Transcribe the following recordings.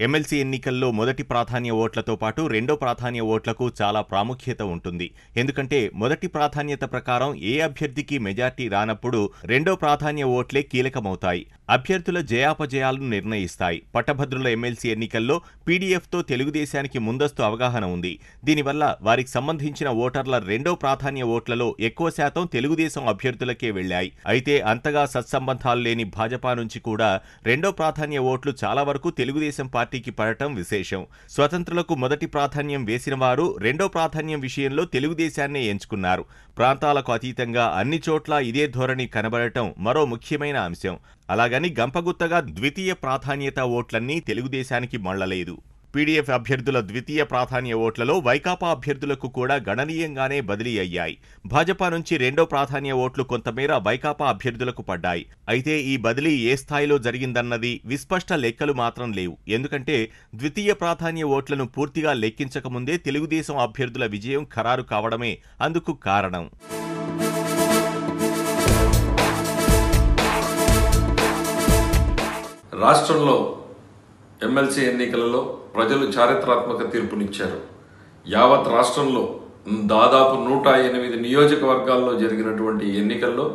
MLC ఎన్నికల్లో మొదటి ప్రాధాన్య ఓట్లతో పాటు రెండో ప్రాధాన్య ఓట్లకు చాలా ప్రాముఖ్యత ఉంటుంది. ఎందుకంటే మొదటి ప్రాధాన్యత ప్రకారం ఏ అభ్యర్థికి మెజార్టీ రానప్పుడు రెండో ప్రాధాన్య ఓట్లే కీలకమవుతాయి. అభ్యర్థుల జయాపజయాలను నిర్ణయిస్తాయి. పట్టభద్రుల ఎమ్మెల్సీ ఎన్నికల్లో పీడీఎఫ్తో తెలుగుదేశానికి ముందస్తు అవగాహన ఉంది. దీనివల్ల వారికి సంబంధించిన ఓటర్ల రెండో ప్రాధాన్య ఓట్లలో ఎక్కువ శాతం తెలుగుదేశం అభ్యర్థులకే వెళ్ళాయి అయితే అంతగా సత్సంబంధాలు లేని భాజపా నుంచి కూడా రెండో ప్రాధాన్య ఓట్లు చాలా వరకు తెలుగుదేశం పార్టీ పార్టీకి పడటం విశేషం. స్వతంత్రులకు మొదటి ప్రాధాన్యం వేసిన వారు రెండో ప్రాధాన్యం విషయంలో తెలుగుదేశాన్నే ఎంచుకున్నారు. ప్రాంతాలకు అతీతంగా అన్ని చోట్ల ఇదే ధోరణి కనబడటం మరో ముఖ్యమైన అంశం. అలాగని గంపగుత్తగా ద్వితీయ ప్రాధాన్యత ఓట్లన్నీ తెలుగుదేశానికి మళ్ళలేదు. పీడీఎఫ్ అభ్యర్థుల ద్వితీయ ప్రాధాన్య ఓట్లలో వైకాపా అభ్యర్థులకు కూడా గణనీయంగానే బదిలీ అయ్యాయి. భాజపా నుంచి రెండో ప్రాధాన్య ఓట్లు కొంతమేర వైకాపా అభ్యర్థులకు పడ్డాయి. అయితే ఈ బదిలీ ఏ స్థాయిలో జరిగిందన్నది విస్పష్ట లెక్కలు మాత్రం లేవు. ఎందుకంటే ద్వితీయ ప్రాధాన్య ఓట్లను పూర్తిగా లెక్కించకముందే తెలుగుదేశం అభ్యర్థుల విజయం ఖరారు కావడమే అందుకు కారణం. రాష్ట్రంలో ఎమ్మెల్సీ ఎన్నికలలో ప్రజలు చారిత్రాత్మక తీర్పునిచ్చారు. యావత్ రాష్ట్రంలో దాదాపు నూట ఎనిమిది నియోజకవర్గాల్లో జరిగినటువంటి ఎన్నికల్లో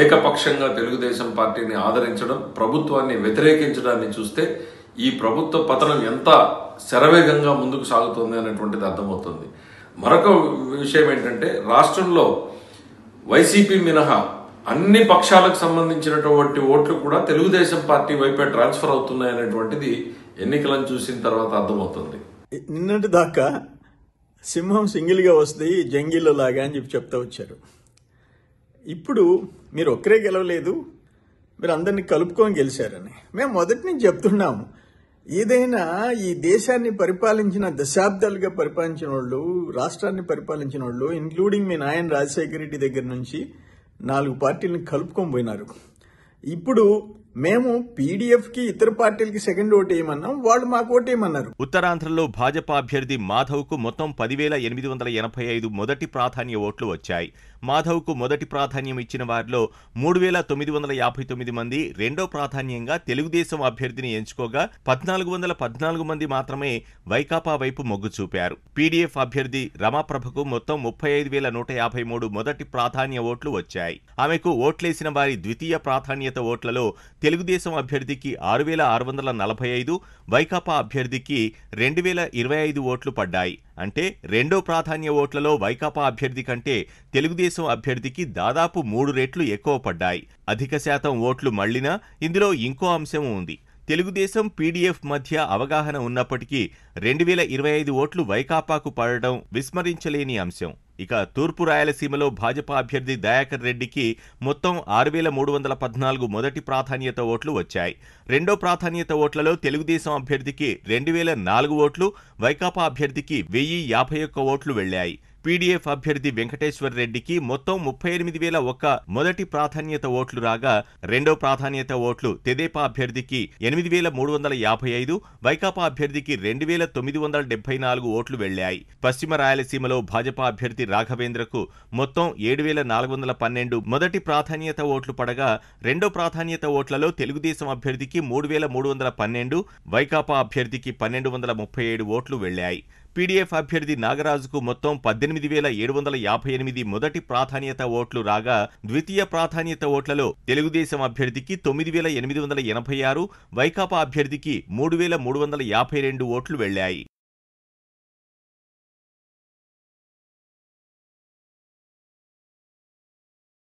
ఏకపక్షంగా తెలుగుదేశం పార్టీని ఆదరించడం ప్రభుత్వాన్ని వ్యతిరేకించడాన్ని చూస్తే ఈ ప్రభుత్వ పతనం ఎంత శరవేగంగా ముందుకు సాగుతోంది అనేటువంటిది అర్థమవుతుంది. మరొక విషయం ఏంటంటే రాష్ట్రంలో వైసీపీ మినహా అన్ని పక్షాలకు సంబంధించినటువంటి ఓట్లు కూడా తెలుగుదేశం పార్టీ వైపే ట్రాన్స్ఫర్ అవుతున్నాయి అనేటువంటిది ఎన్నికలను చూసిన తర్వాత అర్థమవుతుంది. నిన్నటి దాకా సింహం సింగిల్గా వస్తుంది జంగిల్లో లాగా అని చెప్పి చెప్తా వచ్చారు. ఇప్పుడు మీరు ఒక్కరే గెలవలేదు మీరు అందరినీ కలుపుకొని గెలిచారని. మేము మొదటి నుంచి చెప్తున్నాము ఏదైనా ఈ దేశాన్ని పరిపాలించిన దశాబ్దాలుగా పరిపాలించిన వాళ్ళు రాష్ట్రాన్ని పరిపాలించిన వాళ్ళు ఇంక్లూడింగ్ మీ నాయన రాజశేఖర రెడ్డి దగ్గర నుంచి నాలుగు పార్టీలను కలుపుకొని పోయినారు. ఇప్పుడు మేము పీడీఎఫ్కి ఇతర పార్టీలకి సెకండ్ ఓటు వేయమన్నాం వాళ్ళు మాకు ఓటు వేయమన్నారు ఉత్తరాంధ్రలో భాజపా అభ్యర్థి మాధవ్కు మొత్తం పదివేల ఎనిమిది వందల ఎనభై ఐదు మొదటి ప్రాధాన్య ఓట్లు వచ్చాయి. మాధవ్కు మొదటి ప్రాధాన్యం ఇచ్చిన వారిలో మూడు వేల తొమ్మిది వందల యాభై తొమ్మిది మంది రెండో ప్రాధాన్యంగా తెలుగుదేశం అభ్యర్థిని ఎంచుకోగా పద్నాలుగు వందల పద్నాలుగు మంది మాత్రమే వైకాపా వైపు మొగ్గు చూపారు. పీడీఎఫ్ అభ్యర్థి రమాప్రభకు మొత్తం ముప్పై ఐదు వేల నూట యాభై మూడు మొదటి ప్రాధాన్య ఓట్లు వచ్చాయి. ఆమెకు ఓట్లేసిన వారి ద్వితీయ ప్రాధాన్యత ఓట్లలో తెలుగుదేశం అభ్యర్థికి ఆరు వేల ఆరు వందల నలభై ఐదు వైకాపా అభ్యర్థికి రెండు వేల ఇరవై ఐదు ఓట్లు పడ్డాయి. అంటే రెండో ప్రాధాన్య ఓట్లలో వైకాపా అభ్యర్థి కంటే తెలుగుదేశం అభ్యర్థికి దాదాపు మూడు రెట్లు ఎక్కువ పడ్డాయి. అధిక శాతం ఓట్లు మళ్ళినా ఇందులో ఇంకో అంశం ఉంది. తెలుగుదేశం పీడీఎఫ్ మధ్య అవగాహన ఉన్నప్పటికీ రెండు వేల ఇరవై ఐదు ఓట్లు వైకాపాకు పడడం విస్మరించలేని అంశం. ఇక తూర్పు రాయలసీమలో భాజపా అభ్యర్థి దయాకర్ రెడ్డికి మొత్తం ఆరు వేల మూడు వందల పద్నాలుగు మొదటి ప్రాధాన్యత ఓట్లు వచ్చాయి. రెండో ప్రాధాన్యత ఓట్లలో తెలుగుదేశం అభ్యర్థికి రెండు వేల నాలుగు ఓట్లు వైకాపా అభ్యర్థికి వెయ్యి యాభై ఒక్క ఓట్లు వెళ్ళాయి. పీడీఎఫ్ అభ్యర్థి వెంకటేశ్వర్ రెడ్డికి మొత్తం ముప్పై ఎనిమిది వేల ఒక్క మొదటి ప్రాధాన్యత ఓట్లు రాగా రెండో ప్రాధాన్యత ఓట్లు తెదేపా అభ్యర్థికి ఎనిమిది వేల మూడు వందల యాభై ఐదు వైకాపా అభ్యర్థికి రెండు వేల తొమ్మిది వందల డెబ్బై నాలుగు ఓట్లు వెళ్ళాయి పశ్చిమ రాయలసీమలో భాజపా అభ్యర్థి రాఘవేంద్రకు మొత్తం ఏడు వేల నాలుగు వందల పన్నెండు మొదటి ప్రాధాన్యత ఓట్లు పడగా రెండో ప్రాధాన్యత ఓట్లలో తెలుగుదేశం అభ్యర్థికి మూడు వేల మూడు వందల పన్నెండు వైకాపా అభ్యర్థికి పన్నెండు వందల ముప్పై ఏడు ఓట్లు వెళ్ళాయి పీడీఎఫ్ అభ్యర్థి నాగరాజుకు మొత్తం పద్దెనిమిది వేల ఏడు వందల యాభై ఎనిమిది మొదటి ప్రాధాన్యత ఓట్లు రాగా ద్వితీయ ప్రాధాన్యత ఓట్లలో తెలుగుదేశం అభ్యర్థికి తొమ్మిది వేల ఎనిమిది వందల ఎనభై ఆరు వైకాపా అభ్యర్థికి మూడు వేల మూడు వందల యాభై రెండు ఓట్లు వెళ్ళాయి.